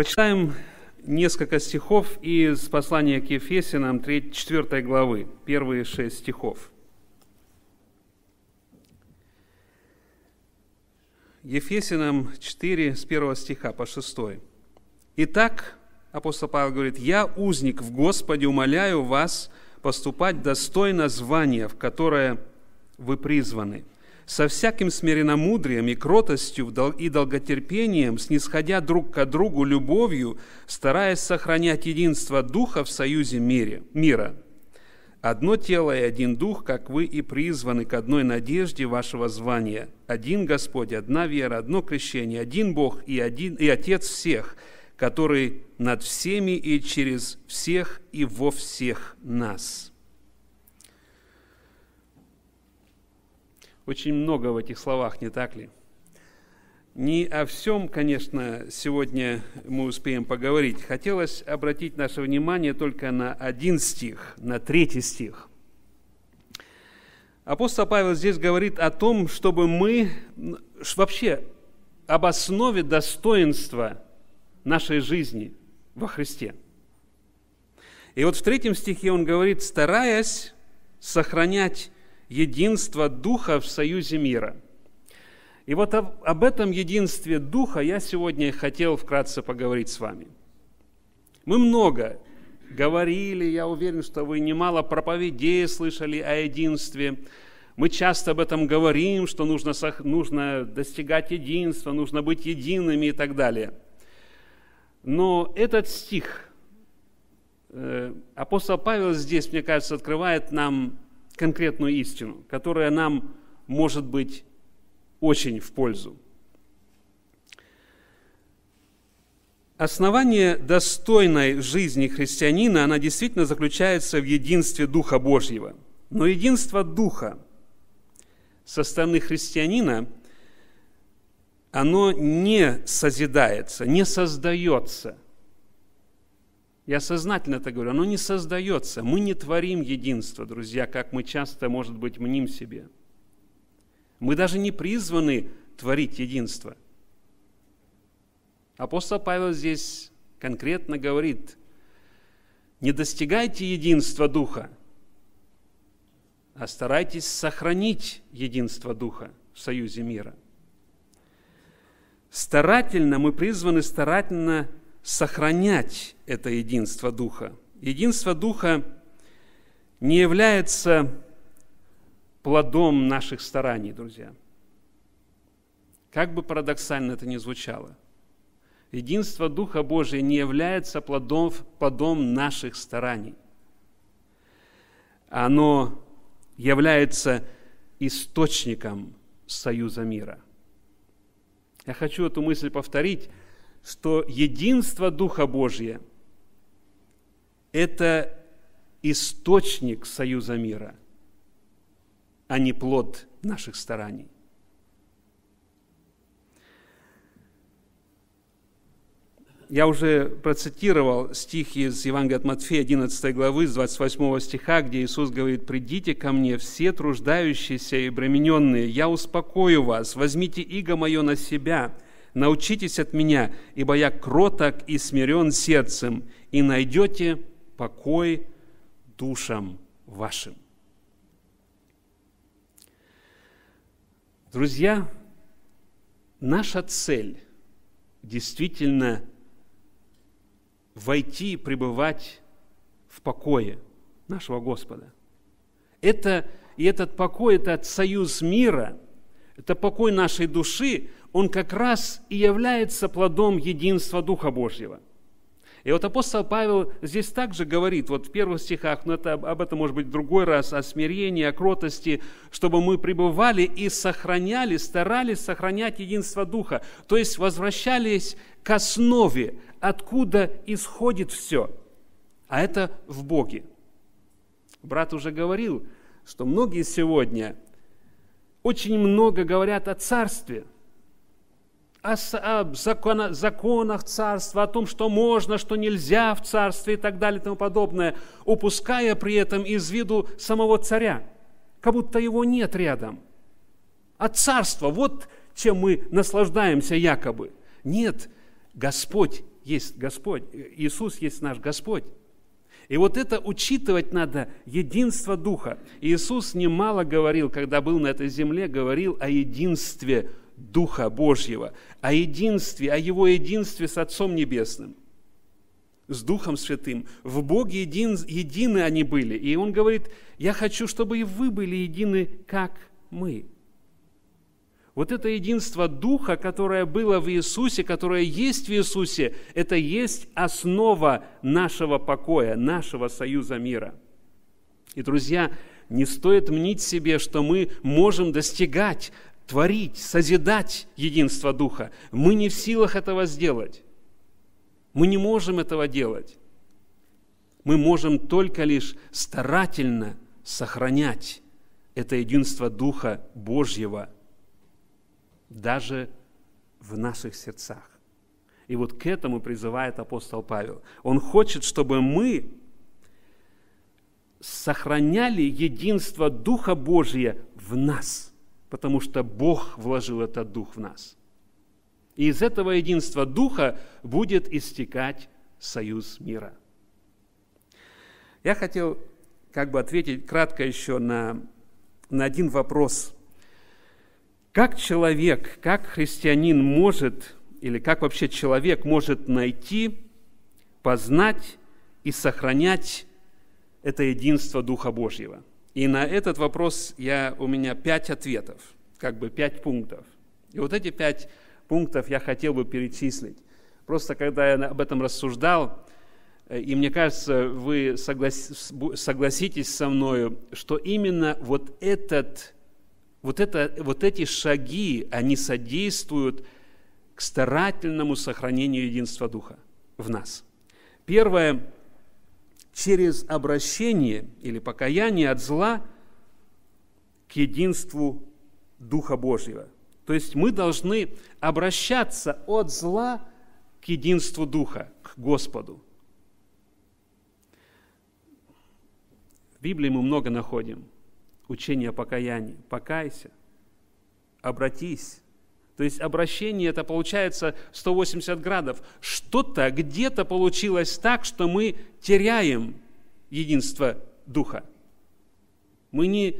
Прочитаем несколько стихов из послания к Ефесянам 3, 4 главы, первые шесть стихов. Ефесянам 4, с 1 стиха по 6. «Итак, апостол Павел говорит, «Я, узник в Господе, умоляю вас поступать достойно звания, в которое вы призваны, со всяким смиренномудрием и кротостью и долготерпением, снисходя друг к другу любовью, стараясь сохранять единство Духа в союзе мире, мира. Одно тело и один Дух, как вы и призваны к одной надежде вашего звания. Один Господь, одна вера, одно крещение, один Бог и, один, и Отец всех, который над всеми и через всех и во всех нас» Очень много в этих словах, не так ли? Не о всем, конечно, сегодня мы успеем поговорить. Хотелось обратить наше внимание только на один стих, на третий стих. Апостол Павел здесь говорит о том, чтобы мы вообще об основе достоинства нашей жизни во Христе. И вот в третьем стихе он говорит, стараясь сохранять единство Духа в союзе мира. И вот об, этом единстве Духа я сегодня хотел вкратце поговорить с вами. Мы много говорили, я уверен, что вы немало проповедей слышали о единстве. Мы часто об этом говорим, что нужно, нужно достигать единства, нужно быть едиными и так далее. Но этот стих, э, апостол Павел здесь, мне кажется, открывает нам конкретную истину, которая нам может быть очень в пользу. Основание достойной жизни христианина, она действительно заключается в единстве Духа Божьего. Но единство Духа со стороны христианина, оно не созидается, не создается – я сознательно это говорю, оно не создается. Мы не творим единство, друзья, как мы часто, может быть, мним себе. Мы даже не призваны творить единство. Апостол Павел здесь конкретно говорит, не достигайте единства Духа, а старайтесь сохранить единство Духа в союзе мира. Старательно, мы призваны старательно сохранять это единство Духа. Единство Духа не является плодом наших стараний, друзья. Как бы парадоксально это ни звучало. Единство Духа Божия не является плодом, плодом наших стараний. Оно является источником союза мира. Я хочу эту мысль повторить, что единство Духа Божия – это источник союза мира, а не плод наших стараний. Я уже процитировал стих из Евангелия от Матфея 11 главы, с 28 стиха, где Иисус говорит, «Придите ко мне, все труждающиеся и обремененные, я успокою вас, возьмите иго мое на себя, научитесь от меня, ибо я кроток и смирен сердцем, и найдете покой душам вашим. Друзья, наша цель действительно войти и пребывать в покое нашего Господа. Это, и этот покой, этот союз мира, это покой нашей души, он как раз и является плодом единства Духа Божьего. И вот апостол Павел здесь также говорит, вот в первых стихах, но это, об этом может быть в другой раз, о смирении, о кротости, чтобы мы пребывали и сохраняли, старались сохранять единство Духа, то есть возвращались к основе, откуда исходит все, а это в Боге. Брат уже говорил, что многие сегодня очень много говорят о Царстве – о, о закона, законах царства, о том, что можно, что нельзя в царстве и так далее и тому подобное, упуская при этом из виду самого царя, как будто его нет рядом. А царство, вот чем мы наслаждаемся якобы. Нет, Господь есть Господь, Иисус есть наш Господь. И вот это учитывать надо, единство Духа. Иисус немало говорил, когда был на этой земле, говорил о единстве Духа Божьего, о единстве, о Его единстве с Отцом Небесным, с Духом Святым. В Боге един, едины они были. И Он говорит, я хочу, чтобы и вы были едины, как мы. Вот это единство Духа, которое было в Иисусе, которое есть в Иисусе, это есть основа нашего покоя, нашего союза мира. И, друзья, не стоит мнить себе, что мы можем достигать, творить, созидать единство Духа. Мы не в силах этого сделать. Мы не можем этого делать. Мы можем только лишь старательно сохранять это единство Духа Божьего – даже в наших сердцах. И вот к этому призывает апостол Павел. Он хочет, чтобы мы сохраняли единство Духа Божия в нас, потому что Бог вложил этот Дух в нас. И из этого единства Духа будет истекать союз мира. Я хотел как бы ответить кратко еще на, на один вопрос – как человек, как христианин может, или как вообще человек может найти, познать и сохранять это единство Духа Божьего? И на этот вопрос я, у меня пять ответов, как бы пять пунктов. И вот эти пять пунктов я хотел бы перечислить. Просто когда я об этом рассуждал, э, и мне кажется, вы согласитесь со мной, что именно вот этот вот, это, вот эти шаги, они содействуют к старательному сохранению единства Духа в нас. Первое, через обращение или покаяние от зла к единству Духа Божьего. То есть мы должны обращаться от зла к единству Духа, к Господу. В Библии мы много находим учение о покаянии. Покайся, обратись. То есть обращение это получается 180 градусов. Что-то где-то получилось так, что мы теряем единство Духа. Мы не,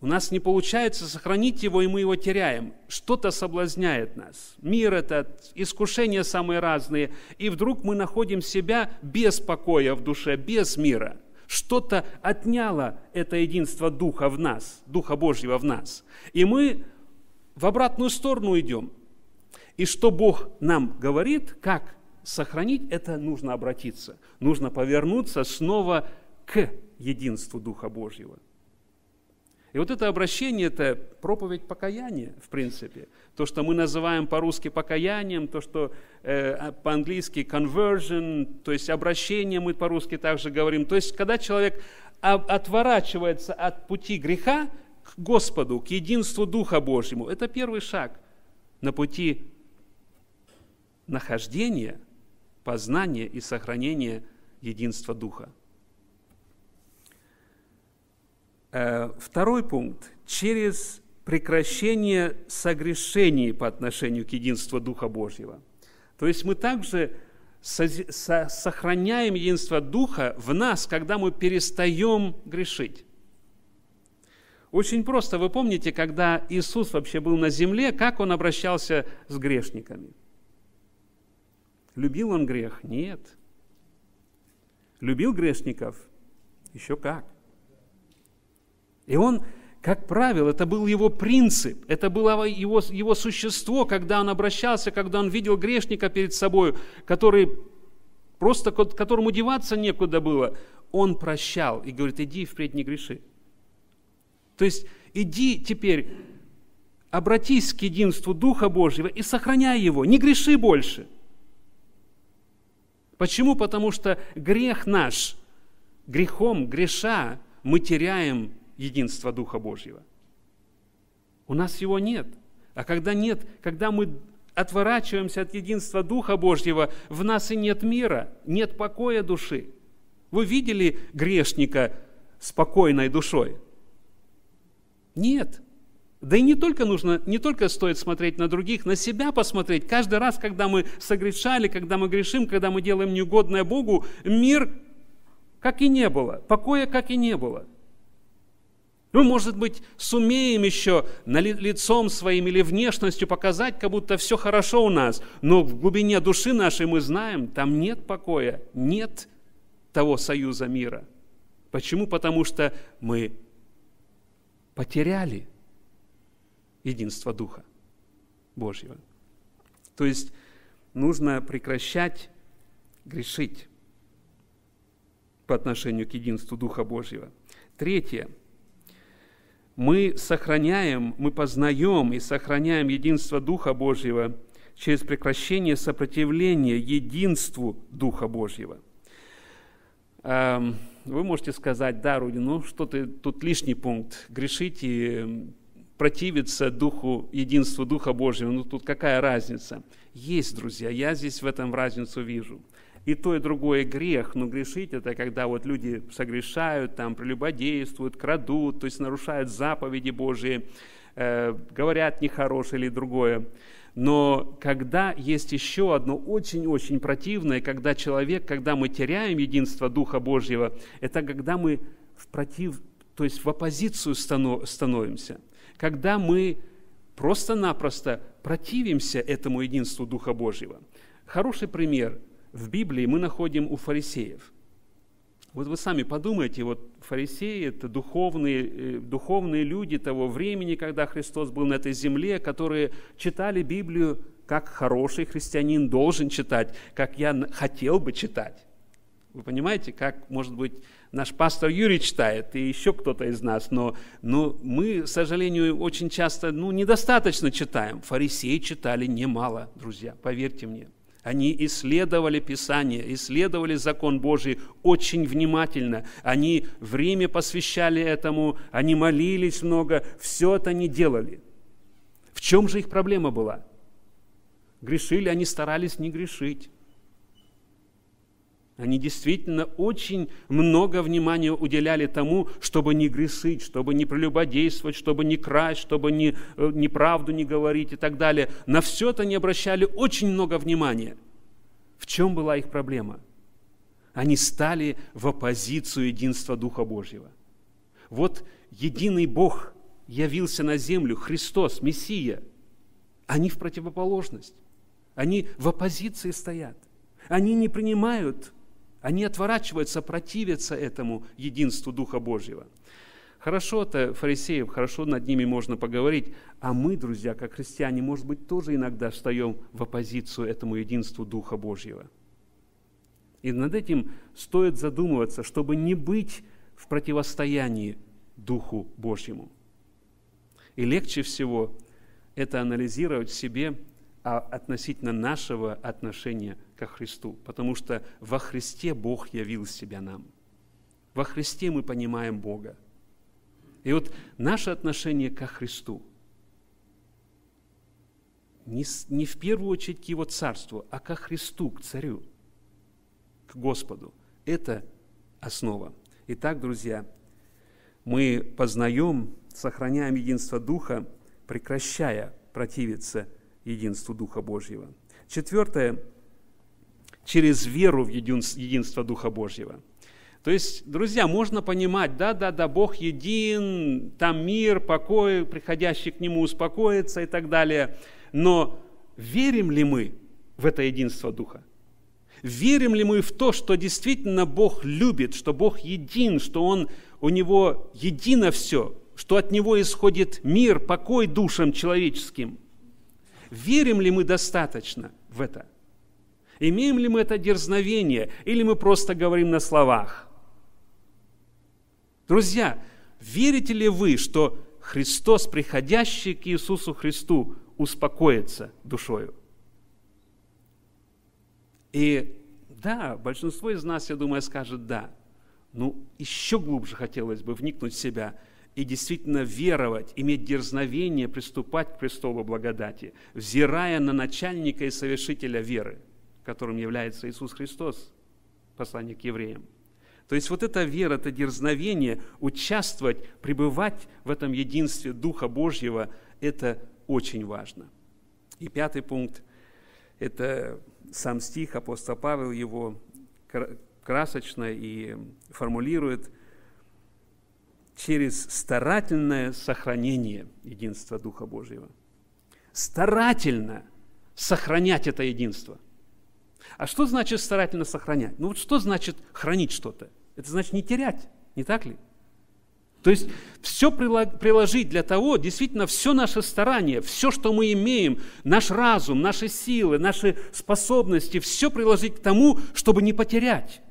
у нас не получается сохранить его, и мы его теряем. Что-то соблазняет нас. Мир этот, искушения самые разные. И вдруг мы находим себя без покоя в душе, без мира – что-то отняло это единство Духа в нас, Духа Божьего в нас. И мы в обратную сторону идем. И что Бог нам говорит, как сохранить, это нужно обратиться. Нужно повернуться снова к единству Духа Божьего – и вот это обращение – это проповедь покаяния, в принципе. То, что мы называем по-русски покаянием, то, что э, а, по-английски conversion, то есть обращение мы по-русски также говорим. То есть, когда человек отворачивается от пути греха к Господу, к единству Духа Божьему, это первый шаг на пути нахождения, познания и сохранения единства Духа. Э, второй пункт. Через прекращение согрешений по отношению к единству Духа Божьего. То есть мы также сохраняем единство Духа в нас, когда мы перестаем грешить. Очень просто. Вы помните, когда Иисус вообще был на земле, как Он обращался с грешниками? Любил Он грех? Нет. Любил грешников? Еще как. И он, как правило, это был его принцип, это было его, его существо, когда он обращался, когда он видел грешника перед собой, который просто которому деваться некуда было, он прощал и говорит, иди впредь не греши. То есть иди теперь, обратись к единству Духа Божьего и сохраняй его, не греши больше. Почему? Потому что грех наш, грехом, греша, мы теряем единства Духа Божьего. У нас его нет. А когда нет, когда мы отворачиваемся от единства Духа Божьего, в нас и нет мира, нет покоя души. Вы видели грешника спокойной душой? Нет. Да и не только нужно, не только стоит смотреть на других, на себя посмотреть. Каждый раз, когда мы согрешали, когда мы грешим, когда мы делаем неугодное Богу, мир как и не было, покоя как и не было. Мы, может быть, сумеем еще лицом своим или внешностью показать, как будто все хорошо у нас, но в глубине души нашей мы знаем, там нет покоя, нет того союза мира. Почему? Потому что мы потеряли единство Духа Божьего. То есть нужно прекращать грешить по отношению к единству Духа Божьего. Третье. Мы сохраняем, мы познаем и сохраняем единство Духа Божьего через прекращение сопротивления единству Духа Божьего. Эм, вы можете сказать, да, Руди, ну что ты, тут лишний пункт, грешить и противиться Духу, единству Духа Божьего, ну тут какая разница? Есть, друзья, я здесь в этом разницу вижу. И то, и другое грех, но грешить это когда вот люди согрешают, там, прелюбодействуют, крадут, то есть нарушают заповеди Божьи, э, говорят нехорошее или другое. Но когда есть еще одно очень-очень противное, когда человек, когда мы теряем единство Духа Божьего, это когда мы в против, то есть в оппозицию становимся – когда мы просто-напросто противимся этому единству Духа Божьего. Хороший пример в Библии мы находим у фарисеев. Вот вы сами подумайте, вот фарисеи – это духовные, э, духовные люди того времени, когда Христос был на этой земле, которые читали Библию, как хороший христианин должен читать, как я хотел бы читать. Вы понимаете, как, может быть, наш пастор Юрий читает, и еще кто-то из нас, но, но мы, к сожалению, очень часто ну, недостаточно читаем. Фарисеи читали немало, друзья, поверьте мне. Они исследовали Писание, исследовали закон Божий очень внимательно. Они время посвящали этому, они молились много, все это они делали. В чем же их проблема была? Грешили, они старались не грешить. Они действительно очень много внимания уделяли тому, чтобы не грешить, чтобы не прелюбодействовать, чтобы не красть, чтобы не, э, неправду не говорить и так далее. На все это они обращали очень много внимания. В чем была их проблема? Они стали в оппозицию единства Духа Божьего. Вот единый Бог явился на землю, Христос, Мессия. Они в противоположность. Они в оппозиции стоят. Они не принимают они отворачиваются, противятся этому единству Духа Божьего. Хорошо-то фарисеев, хорошо над ними можно поговорить, а мы, друзья, как христиане, может быть, тоже иногда встаем в оппозицию этому единству Духа Божьего. И над этим стоит задумываться, чтобы не быть в противостоянии Духу Божьему. И легче всего это анализировать в себе а относительно нашего отношения ко Христу, потому что во Христе Бог явил себя нам. Во Христе мы понимаем Бога. И вот наше отношение ко Христу не, не в первую очередь к Его Царству, а ко Христу, к Царю, к Господу. Это основа. Итак, друзья, мы познаем, сохраняем единство Духа, прекращая противиться единству Духа Божьего. Четвертое, через веру в единство Духа Божьего. То есть, друзья, можно понимать, да, да, да, Бог един, там мир, покой, приходящий к Нему успокоится и так далее. Но верим ли мы в это единство Духа? Верим ли мы в то, что действительно Бог любит, что Бог един, что Он, у Него едино все, что от Него исходит мир, покой душам человеческим? Верим ли мы достаточно в это? Имеем ли мы это дерзновение, или мы просто говорим на словах? Друзья, верите ли вы, что Христос, приходящий к Иисусу Христу, успокоится душою? И да, большинство из нас, я думаю, скажет «да». Ну, еще глубже хотелось бы вникнуть в себя и действительно веровать, иметь дерзновение приступать к престолу благодати, взирая на начальника и совершителя веры – которым является Иисус Христос, послание к евреям. То есть вот эта вера, это дерзновение, участвовать, пребывать в этом единстве Духа Божьего, это очень важно. И пятый пункт – это сам стих, апостол Павел его красочно и формулирует через старательное сохранение единства Духа Божьего. Старательно сохранять это единство. А что значит старательно сохранять? Ну вот что значит хранить что-то? Это значит не терять, не так ли? То есть все приложить для того, действительно, все наше старание, все, что мы имеем, наш разум, наши силы, наши способности, все приложить к тому, чтобы не потерять.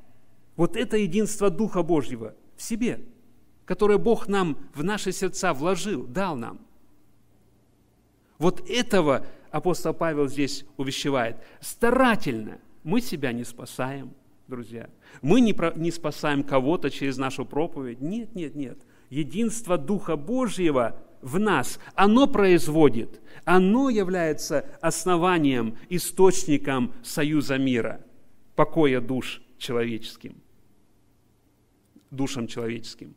Вот это единство Духа Божьего в себе, которое Бог нам в наши сердца вложил, дал нам. Вот этого апостол Павел здесь увещевает. Старательно мы себя не спасаем, друзья. Мы не, про, не спасаем кого-то через нашу проповедь. Нет, нет, нет единство Духа Божьего в нас, оно производит, оно является основанием, источником союза мира, покоя душ человеческим, душам человеческим.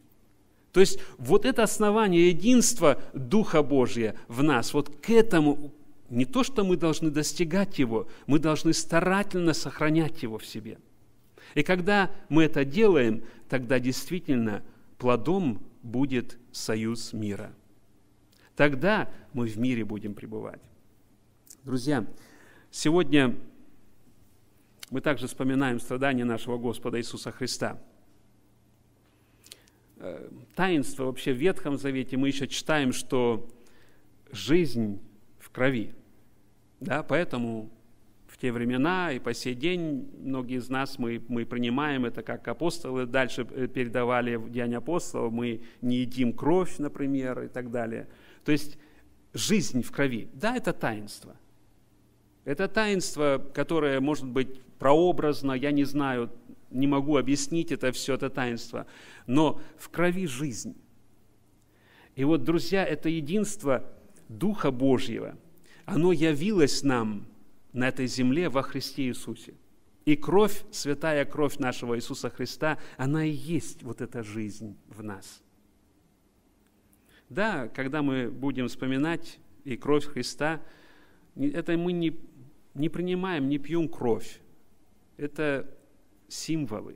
То есть вот это основание единства Духа Божия в нас, вот к этому, не то, что мы должны достигать его, мы должны старательно сохранять его в себе. И когда мы это делаем, тогда действительно плодом будет союз мира. Тогда мы в мире будем пребывать. Друзья, сегодня мы также вспоминаем страдания нашего Господа Иисуса Христа. Э, таинство вообще в Ветхом Завете мы еще читаем, что жизнь крови. Да, поэтому в те времена и по сей день многие из нас, мы, мы принимаем это, как апостолы дальше э, передавали в Деяния апостолов, мы не едим кровь, например, и так далее. То есть жизнь в крови. Да, это таинство. Это таинство, которое может быть прообразно, я не знаю, не могу объяснить это все, это таинство. Но в крови жизнь. И вот, друзья, это единство Духа Божьего, оно явилось нам – на этой земле во Христе Иисусе. И кровь, святая кровь нашего Иисуса Христа, она и есть вот эта жизнь в нас. Да, когда мы будем вспоминать и кровь Христа, это мы не, не принимаем, не пьем кровь. Это символы.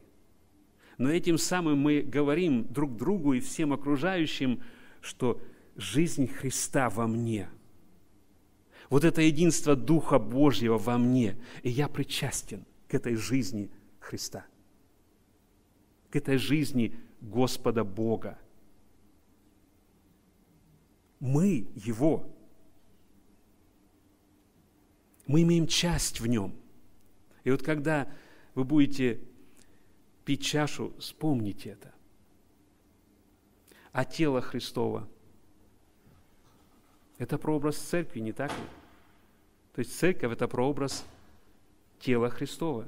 Но этим самым мы говорим друг другу и всем окружающим, что жизнь Христа во мне – вот это единство Духа Божьего во мне, и я причастен к этой жизни Христа, к этой жизни Господа Бога. Мы Его. Мы имеем часть в Нем. И вот когда вы будете пить чашу, вспомните это. А тело Христова – это прообраз церкви, не так ли? То есть церковь – это прообраз тела Христова.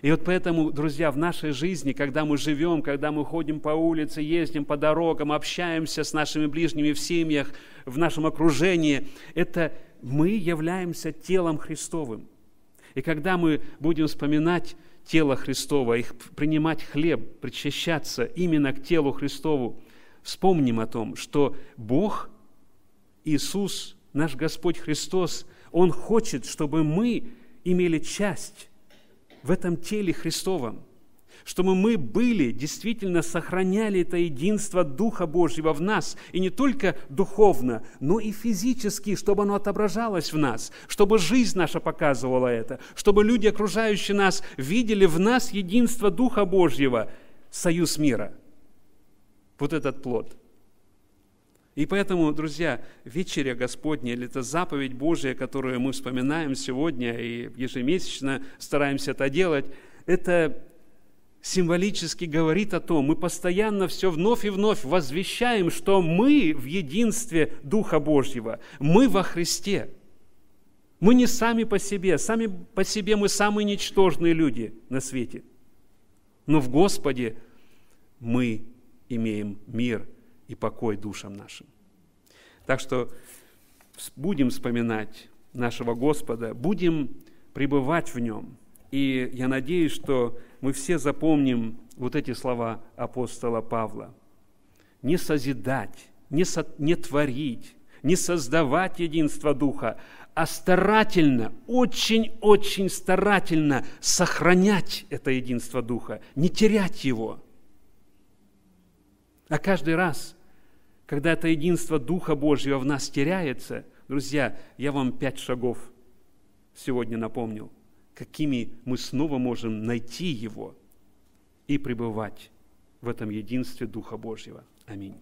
И вот поэтому, друзья, в нашей жизни, когда мы живем, когда мы ходим по улице, ездим по дорогам, общаемся с нашими ближними в семьях, в нашем окружении, это мы являемся телом Христовым. И когда мы будем вспоминать тело Христово, их принимать хлеб, причащаться именно к телу Христову, вспомним о том, что Бог, Иисус наш Господь Христос, Он хочет, чтобы мы имели часть в этом теле Христовом, чтобы мы были, действительно сохраняли это единство Духа Божьего в нас, и не только духовно, но и физически, чтобы оно отображалось в нас, чтобы жизнь наша показывала это, чтобы люди, окружающие нас, видели в нас единство Духа Божьего, союз мира. Вот этот плод – и поэтому, друзья, вечеря Господня, или это заповедь Божья, которую мы вспоминаем сегодня и ежемесячно стараемся это делать, это символически говорит о том, мы постоянно все вновь и вновь возвещаем, что мы в единстве Духа Божьего, мы во Христе. Мы не сами по себе, сами по себе мы самые ничтожные люди на свете. Но в Господе мы имеем мир – и покой душам нашим. Так что будем вспоминать нашего Господа, будем пребывать в Нем, И я надеюсь, что мы все запомним вот эти слова апостола Павла. Не созидать, не, со, не творить, не создавать единство Духа, а старательно, очень-очень старательно сохранять это единство Духа, не терять его. А каждый раз, когда это единство Духа Божьего в нас теряется, друзья, я вам пять шагов сегодня напомнил, какими мы снова можем найти его и пребывать в этом единстве Духа Божьего. Аминь.